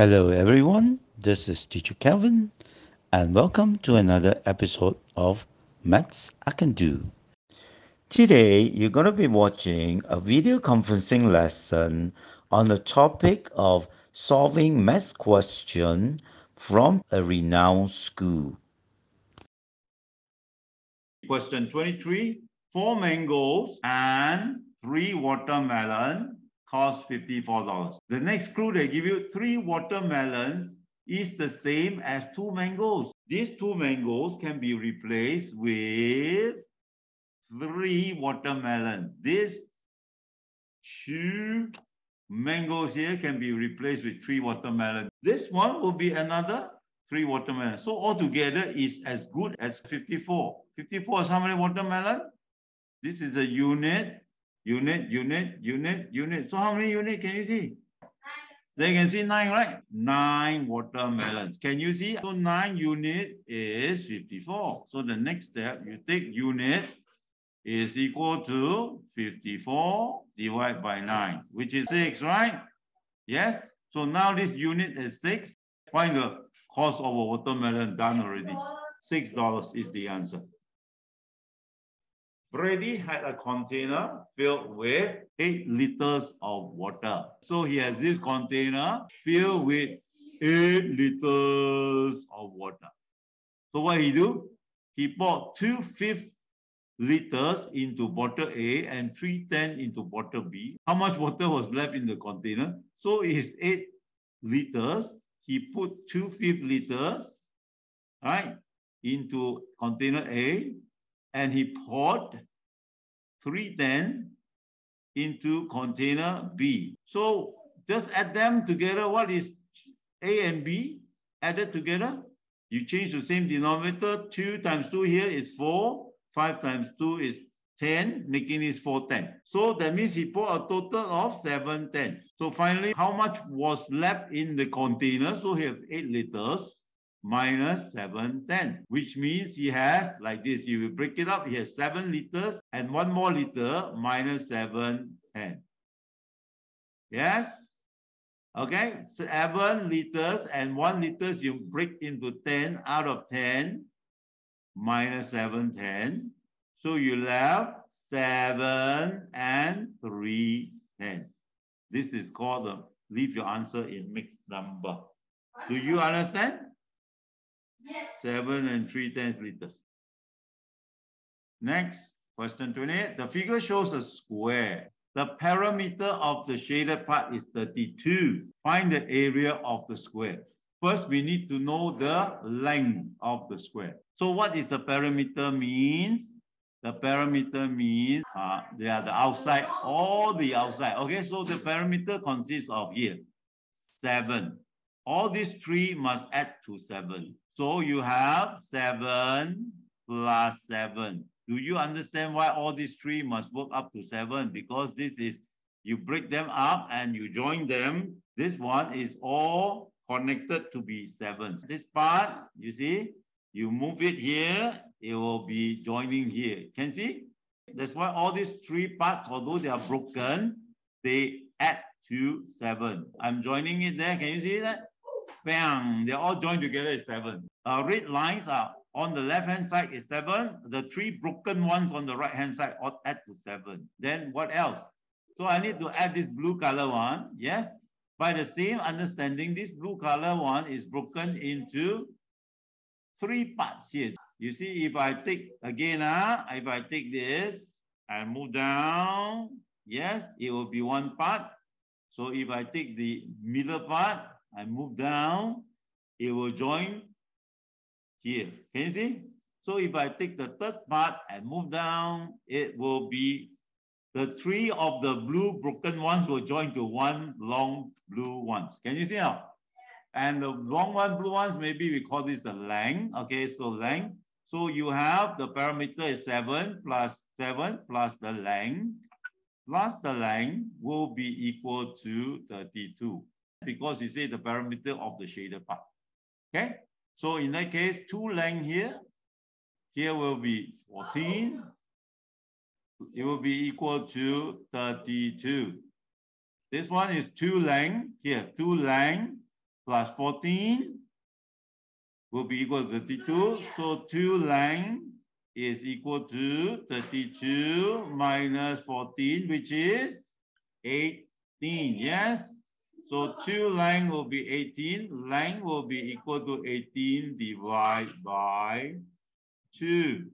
Hello, everyone. This is Teacher Calvin, and welcome to another episode of Maths I Can Do. Today, you're going to be watching a video conferencing lesson on the topic of solving math question from a renowned school. Question 23 Four mangoes and three watermelon cost $54. The next clue they give you three watermelons is the same as two mangoes. These two mangoes can be replaced with three watermelons. These two mangoes here can be replaced with three watermelons. This one will be another three watermelons. So altogether is as good as 54. 54 is how many watermelon? This is a unit unit, unit, unit, unit. So how many unit can you see? They can see nine, right? Nine watermelons. Can you see? So nine unit is 54. So the next step, you take unit is equal to 54 divided by 9, which is 6, right? Yes? So now this unit is 6. Find the cost of a watermelon done already. $6 is the answer. Brady had a container filled with eight liters of water. So he has this container filled with eight liters of water. So what he do? He poured two fifth liters into bottle A and three ten into bottle B. How much water was left in the container? So it is eight liters. He put two fifth liters, right, into container A and he poured 310 into container B. So just add them together. What is A and B added together? You change the same denominator. 2 times 2 here is 4. 5 times 2 is 10, making it 410. So that means he poured a total of 710. So finally, how much was left in the container? So he has 8 liters minus 710, which means he has, like this, if you break it up, he has 7 liters and one more liter minus 710. Yes? Okay, 7 liters and 1 liters you break into 10 out of 10 minus 710. So you left 7 and 3, 10. This is called the leave your answer in mixed number. Do you understand? Seven and three tenths liters. Next, question 28. The figure shows a square. The perimeter of the shaded part is 32. Find the area of the square. First, we need to know the length of the square. So what is the perimeter means? The perimeter means uh, they are the outside, all the outside. Okay, so the perimeter consists of here, seven. All these three must add to seven. So you have 7 plus 7. Do you understand why all these three must work up to 7? Because this is, you break them up and you join them. This one is all connected to be 7. This part, you see, you move it here, it will be joining here. Can see? That's why all these three parts, although they are broken, they add to 7. I'm joining it there. Can you see that? Bang, they all joined together is seven. Uh, red lines are on the left-hand side is seven. The three broken ones on the right-hand side all add to seven. Then what else? So I need to add this blue color one, yes? By the same understanding, this blue color one is broken into three parts here. You see, if I take, again, uh, if I take this and move down, yes, it will be one part. So if I take the middle part, I move down, it will join here. Can you see? So if I take the third part and move down, it will be the three of the blue broken ones will join to one long blue ones. Can you see now? And the long one blue ones, maybe we call this the length. Okay, so length. So you have the perimeter is 7 plus 7 plus the length plus the length will be equal to 32 because you say the perimeter of the shaded part. Okay, so in that case, two length here, here will be 14. It will be equal to 32. This one is two length here, two length plus 14 will be equal to 32. So 2 length is equal to 32 minus 14, which is 18. Yes? So 2 length will be 18. Length will be equal to 18 divided by 2,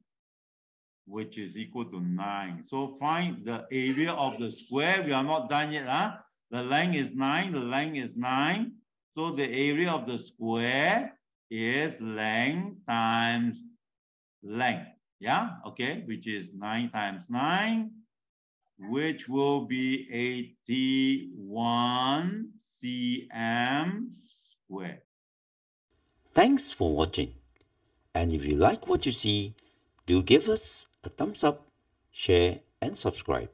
which is equal to 9. So find the area of the square. We are not done yet. Huh? The length is 9. The length is 9. So the area of the square is length times length. Yeah, okay, which is 9 times 9, which will be 81 cm squared. Thanks for watching. And if you like what you see, do give us a thumbs up, share, and subscribe.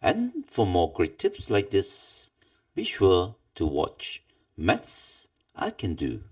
And for more great tips like this, be sure to watch Maths I Can Do.